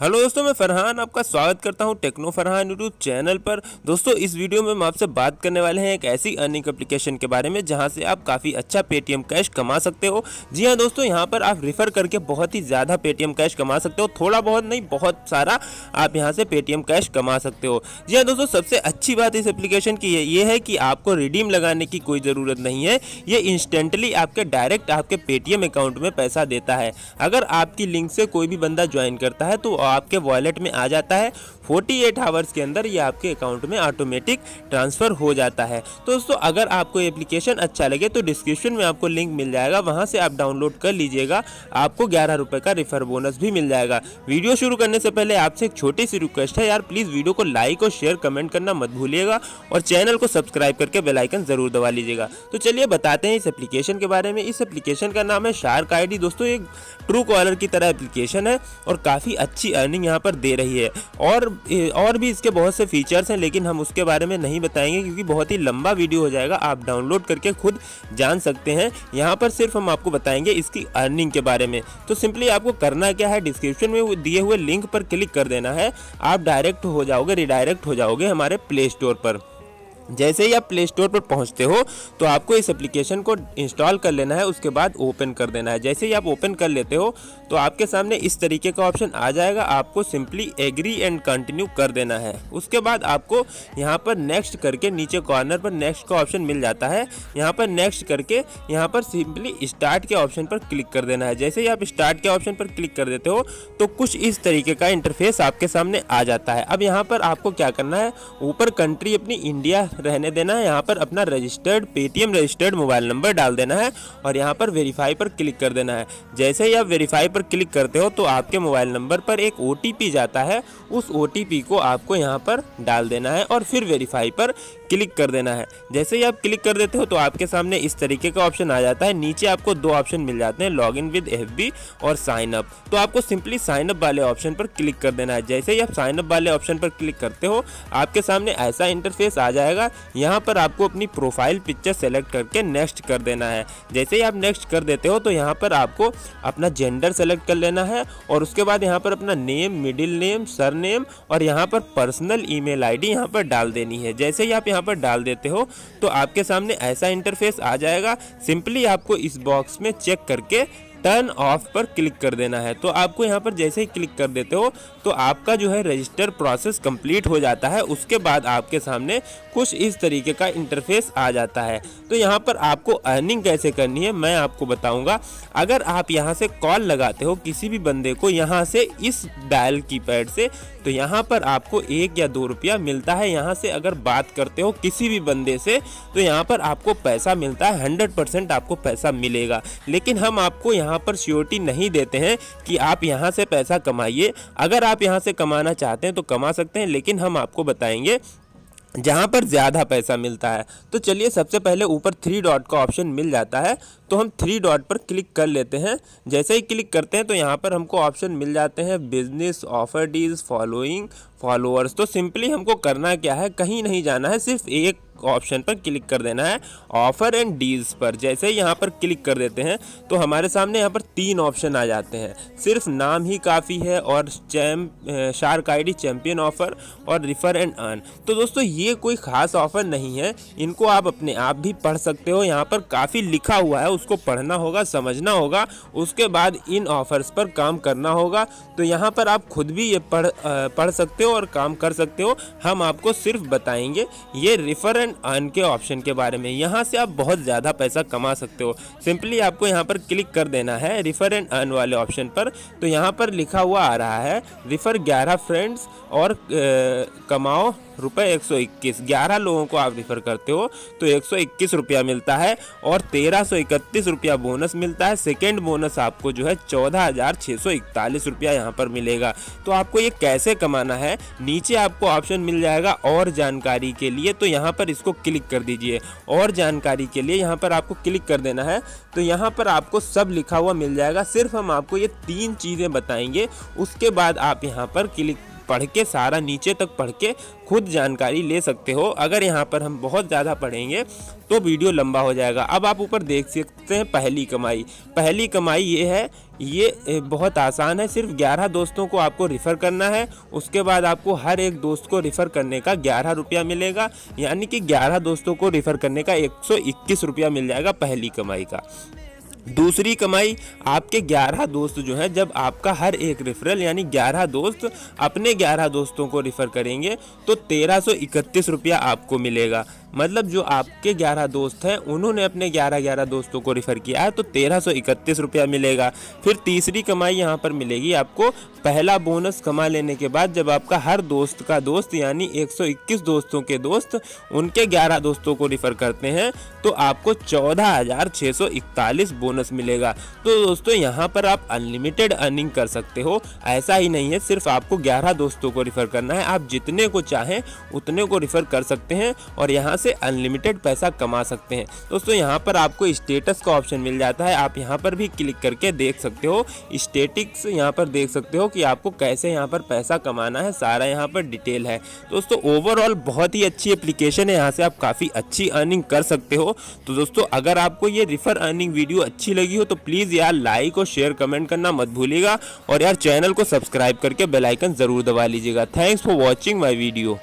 Hello दोस्तों, मैं फरहान आपका स्वागत करता हूँ टेक्नो फरहान यूट्यूब चैनल पर। दोस्तों, इस वीडियो में हम आपसे बात करने वाले हैं एक ऐसी अर्निंग एप्लीकेशन के बारे में, जहाँ से आप काफ़ी अच्छा पेटीएम कैश कमा सकते हो। जी हाँ दोस्तों, यहाँ पर आप रिफ़र करके बहुत ही ज़्यादा पेटीएम कैश कमा सकते हो। थोड़ा बहुत नहीं, बहुत सारा आप यहाँ से पेटीएम कैश कमा सकते हो। जी हाँ दोस्तों, सबसे अच्छी बात इस एप्लीकेशन की ये है कि आपको रिडीम लगाने की कोई ज़रूरत नहीं है। ये इंस्टेंटली आपके डायरेक्ट आपके पेटीएम अकाउंट में पैसा देता है। अगर आपकी लिंक से कोई भी बंदा ज्वाइन करता है तो आपके वॉलेट में आ जाता है। 48 आवर्स के अंदर ये आपके अकाउंट में ऑटोमेटिक ट्रांसफ़र हो जाता है। तो दोस्तों, अगर आपको एप्लीकेशन अच्छा लगे तो डिस्क्रिप्शन में आपको लिंक मिल जाएगा। वहाँ से आप डाउनलोड कर लीजिएगा। आपको ग्यारह रुपये का रिफर बोनस भी मिल जाएगा। वीडियो शुरू करने से पहले आपसे एक छोटी सी रिक्वेस्ट है यार। प्लीज़ वीडियो को लाइक और शेयर कमेंट करना मत भूलिएगा और चैनल को सब्सक्राइब करके बेलाइकन ज़रूर दबा लीजिएगा। तो चलिए बताते हैं इस एप्लीकेशन के बारे में। इस एप्लीकेशन का नाम है शार्क आई दोस्तों एक ट्रू कॉलर की तरह एप्लीकेशन है और काफ़ी अच्छी अर्निंग यहाँ पर दे रही है। और और भी इसके बहुत से फीचर्स हैं, लेकिन हम उसके बारे में नहीं बताएँगे क्योंकि बहुत ही लंबा वीडियो हो जाएगा। आप डाउनलोड करके खुद जान सकते हैं। यहाँ पर सिर्फ़ हम आपको बताएँगे इसकी अर्निंग के बारे में। तो सिंपली आपको करना क्या है डिस्क्रिप्शन में दिए हुए लिंक पर क्लिक कर देना है। आप डायरेक्ट हो जाओगे रिडायरेक्ट हो जाओगे हमारे प्ले स्टोर पर। जैसे ही आप प्ले स्टोर पर पहुँचते हो तो आपको इस एप्लीकेशन को इंस्टॉल कर लेना है, उसके बाद ओपन कर देना है। जैसे ही आप ओपन कर लेते हो तो आपके सामने इस तरीके का ऑप्शन आ जाएगा, आपको सिंपली एग्री एंड कंटिन्यू कर देना है। उसके बाद आपको यहाँ पर नेक्स्ट करके नीचे कॉर्नर पर नेक्स्ट का ऑप्शन मिल जाता है। यहाँ पर नेक्स्ट करके यहाँ पर सिंपली स्टार्ट के ऑप्शन पर क्लिक कर देना है। जैसे ही आप स्टार्ट के ऑप्शन पर क्लिक कर देते हो तो कुछ इस तरीके का इंटरफेस आपके सामने आ जाता है। अब यहाँ पर आपको क्या करना है, ऊपर कंट्री अपनी इंडिया रहने देना है, यहाँ पर अपना registered Paytm registered mobile number डाल देना है और यहाँ पर वेरीफाई पर क्लिक कर देना है। जैसे ही आप वेरीफाई पर क्लिक करते हो तो आपके मोबाइल नंबर पर एक ओटीपी जाता है। उस ओटीपी को आपको यहाँ पर डाल देना है और फिर वेरीफाई पर क्लिक कर देना है। जैसे ही आप क्लिक कर देते हो तो आपके सामने इस तरीके का ऑप्शन आ जाता है। नीचे आपको दो ऑप्शन मिल जाते हैं लॉग इन विद एफबी और साइन अप। तो आपको सिंपली साइन अप वाले ऑप्शन पर क्लिक कर देना है। जैसे ही आप साइन अप वाले ऑप्शन पर क्लिक करते हो, आपके सामने ऐसा इंटरफेस आ जाएगा। यहाँ पर आपको अपनी प्रोफ़ाइल पिक्चर सेलेक्ट करके नेक्स्ट कर देना है। जैसे ही आप नेक्स्ट कर देते हो तो यहाँ पर आपको अपना जेंडर सेलेक्ट कर लेना है और उसके बाद यहाँ पर अपना name, middle name surname और यहाँ पर पर्सनल ई ईमेल आईडी यहाँ पर डाल देनी है। जैसे ही आप यहाँ पर डाल देते हो तो आपके सामने ऐसा इंटरफेस आ जाएगा। सिंपली आपको इस बॉक्स में चेक करके टर्न ऑफ़ पर क्लिक कर देना है। तो आपको यहाँ पर जैसे ही क्लिक कर देते हो तो आपका जो है रजिस्टर प्रोसेस कंप्लीट हो जाता है। उसके बाद आपके सामने कुछ इस तरीके का इंटरफेस आ जाता है। तो यहाँ पर आपको अर्निंग कैसे करनी है, मैं आपको बताऊँगा। अगर आप यहाँ से कॉल लगाते हो किसी भी बंदे को, यहाँ से इस डायल कीपैड से तो यहाँ पर आपको एक या दो रुपया मिलता है। यहाँ से अगर बात करते हो किसी भी बंदे से तो यहाँ पर आपको पैसा मिलता है। हंड्रेड परसेंट आपको पैसा मिलेगा। लेकिन हम आपको यहाँ पर श्योरिटी नहीं देते हैं कि आप यहाँ से पैसा कमाइए। अगर आप यहाँ से कमाना चाहते हैं तो कमा सकते हैं, लेकिन हम आपको बताएँगे जहाँ पर ज़्यादा पैसा मिलता है। तो चलिए सबसे पहले ऊपर थ्री डॉट का ऑप्शन मिल जाता है तो हम थ्री डॉट पर क्लिक कर लेते हैं। जैसे ही क्लिक करते हैं तो यहाँ पर हमको ऑप्शन मिल जाते हैं बिज़नेस ऑफ़र डीज फॉलोइंग फॉलोअर्स तो सिंपली हमको करना क्या है, कहीं नहीं जाना है, सिर्फ़ एक ऑप्शन पर क्लिक कर देना है ऑफ़र एंड डील्स पर। जैसे यहाँ पर क्लिक कर देते हैं तो हमारे सामने यहाँ पर तीन ऑप्शन आ जाते हैं। सिर्फ़ नाम ही काफ़ी है और चैम शार्क आईडी चैम्पियन ऑफ़र और रिफ़र एंड अर्न। तो दोस्तों, ये कोई ख़ास ऑफ़र नहीं है। इनको आप अपने आप भी पढ़ सकते हो। यहाँ पर काफ़ी लिखा हुआ है, उसको पढ़ना होगा, समझना होगा, उसके बाद इन ऑफ़र्स पर काम करना होगा। तो यहाँ पर आप खुद भी ये पढ़ पढ़ सकते हो और काम कर सकते हो। हम आपको सिर्फ़ बताएँगे, ये रिफ़र एंड अर्न के ऑप्शन के बारे में। यहाँ से आप बहुत ज़्यादा पैसा कमा सकते हो। सिंपली आपको यहाँ पर क्लिक कर देना है रिफ़र एंड अर्न वाले ऑप्शन पर। तो यहाँ पर लिखा हुआ आ रहा है रिफ़र ग्यारह फ्रेंड्स और कमाओ रुपए एक सौ इक्कीस। ग्यारह लोगों को आप रिफ़र करते हो तो एक सौ इक्कीस रुपया मिलता है और तेरह सौ इकतीस रुपया बोनस मिलता है। सेकेंड बोनस आपको जो है चौदह हज़ार छः सौ इकतालीस रुपया यहाँ पर मिलेगा। तो आपको ये कैसे कमाना है? नीचे आपको ऑप्शन मिल जाएगा और जानकारी के लिए तो यहाँ पर इसको क्लिक कर दीजिए। और जानकारी के लिए यहाँ पर आपको क्लिक कर देना है तो यहाँ पर आपको सब लिखा हुआ मिल जाएगा। सिर्फ़ हम आपको ये तीन चीज़ें बताएँगे, उसके बाद आप यहाँ पर क्लिक पढ़ के सारा नीचे तक पढ़ के खुद जानकारी ले सकते हो। अगर यहाँ पर हम बहुत ज़्यादा पढ़ेंगे तो वीडियो लंबा हो जाएगा। अब आप ऊपर देख सकते हैं पहली कमाई। पहली कमाई ये है, ये बहुत आसान है। सिर्फ़ 11 दोस्तों को आपको रिफ़र करना है। उसके बाद आपको हर एक दोस्त को रिफ़र करने का ग्यारह रुपया मिलेगा। यानी कि 11 दोस्तों को रिफ़र करने का एक रुपया मिल जाएगा पहली कमाई का। दूसरी कमाई आपके 11 दोस्त जो है, जब आपका हर एक रेफरल यानी 11 दोस्त अपने 11 दोस्तों को रेफ़र करेंगे तो तेरह रुपया आपको मिलेगा। मतलब जो आपके 11 दोस्त हैं, उन्होंने अपने 11 11 दोस्तों को रिफ़र किया है तो तेरह रुपया मिलेगा। फिर तीसरी कमाई यहाँ पर मिलेगी आपको। पहला बोनस कमा लेने के बाद जब आपका हर दोस्त का दोस्त, यानी 121 दोस्तों के दोस्त, उनके 11 दोस्तों को रिफ़र करते हैं तो आपको चौदह हज़ार छः सौ इकतालीस बोनस मिलेगा। तो दोस्तों, यहाँ पर आप अनलिमिटेड अर्निंग कर सकते हो। ऐसा ही नहीं है, सिर्फ़ आपको 11 दोस्तों को रिफ़र करना है। आप जितने को चाहें, उतने को रिफ़र कर सकते हैं। और यहाँ से अनलिमिटेड पैसा कमा सकते हैं। दोस्तों, यहाँ पर आपको स्टेटस का ऑप्शन मिल जाता है। आप यहाँ पर भी क्लिक करके देख सकते हो। स्टेटिक्स यहाँ पर देख सकते हो कि आपको कैसे यहाँ पर पैसा कमाना है। सारा यहाँ पर डिटेल है। दोस्तों ओवरऑल बहुत ही अच्छी एप्लीकेशन है। यहाँ से आप काफ़ी अच्छी अर्निंग कर सकते हो। तो दोस्तों, अगर आपको ये रिफर अर्निंग वीडियो अच्छी लगी हो तो प्लीज़ यार लाइक और शेयर कमेंट करना मत भूलिएगा। और यार चैनल को सब्सक्राइब करके बेलाइकन ज़रूर दबा लीजिएगा। Thanks for watching my video